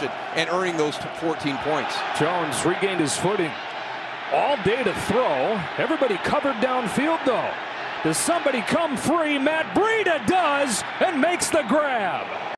possession and earning those 14 points. Jones regained his footing. All day to throw. Everybody covered downfield, though. Does somebody come free? Matt Breida does and makes the grab.